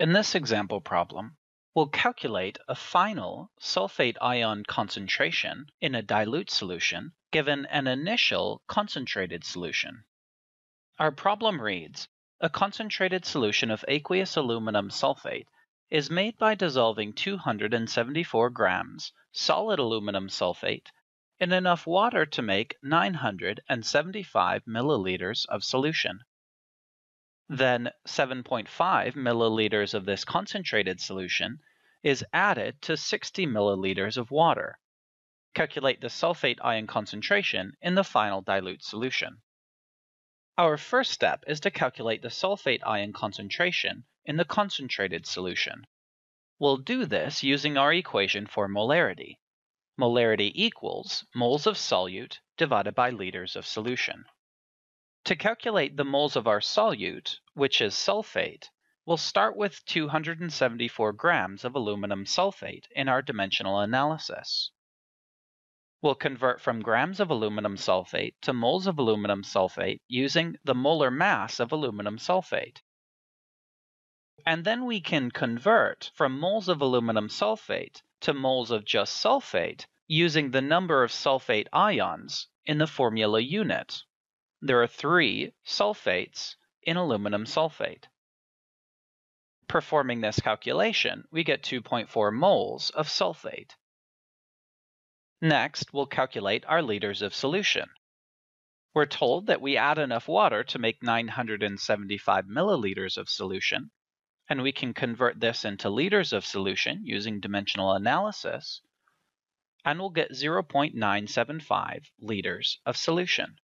In this example problem, we'll calculate a final sulfate ion concentration in a dilute solution given an initial concentrated solution. Our problem reads, a concentrated solution of aqueous aluminum sulfate is made by dissolving 274 grams solid aluminum sulfate in enough water to make 975 milliliters of solution. Then 7.5 milliliters of this concentrated solution is added to 60 milliliters of water. Calculate the sulfate ion concentration in the final dilute solution. Our first step is to calculate the sulfate ion concentration in the concentrated solution. We'll do this using our equation for molarity. Molarity equals moles of solute divided by liters of solution. To calculate the moles of our solute, which is sulfate, we'll start with 274 grams of aluminum sulfate in our dimensional analysis. We'll convert from grams of aluminum sulfate to moles of aluminum sulfate using the molar mass of aluminum sulfate. And then we can convert from moles of aluminum sulfate to moles of just sulfate using the number of sulfate ions in the formula unit. There are three sulfates in aluminum sulfate. Performing this calculation, we get 2.4 moles of sulfate. Next, we'll calculate our liters of solution. We're told that we add enough water to make 975 milliliters of solution, and we can convert this into liters of solution using dimensional analysis, and we'll get 0.975 liters of solution.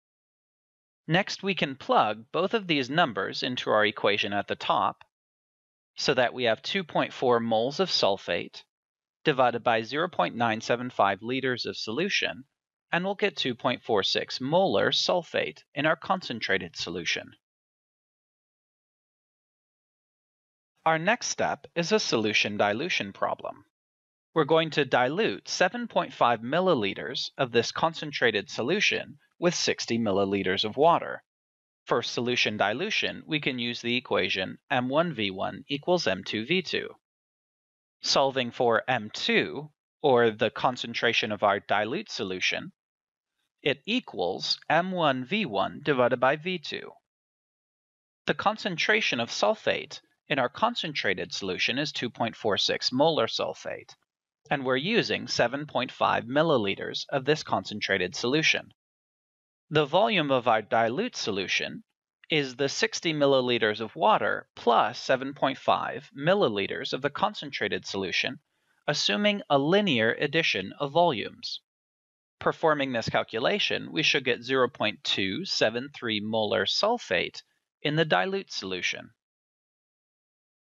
Next, we can plug both of these numbers into our equation at the top so that we have 2.4 moles of sulfate divided by 0.975 liters of solution, and we'll get 2.46 molar sulfate in our concentrated solution. Our next step is a solution dilution problem. We're going to dilute 7.5 milliliters of this concentrated solution with 60 milliliters of water. For solution dilution, we can use the equation M1V1 equals M2V2. Solving for M2, or the concentration of our dilute solution, it equals M1V1 divided by V2. The concentration of sulfate in our concentrated solution is 2.46 molar sulfate, and we're using 7.5 milliliters of this concentrated solution. The volume of our dilute solution is the 60 milliliters of water plus 7.5 milliliters of the concentrated solution, assuming a linear addition of volumes. Performing this calculation, we should get 0.273 molar sulfate in the dilute solution.